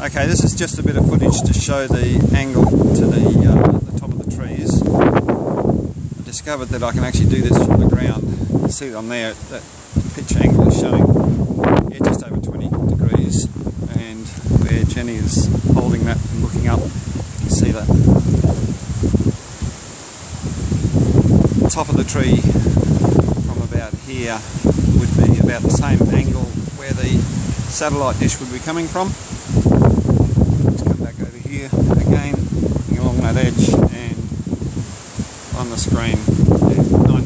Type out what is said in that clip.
Okay, this is just a bit of footage to show the angle to the, uh, the top of the trees. I discovered that I can actually do this from the ground. See on there, that pitch angle is showing yeah, just over 20 degrees and where Jenny is holding that and looking up, you can see that. top of the tree from about here would be about the same angle where the satellite dish would be coming from. on the screen.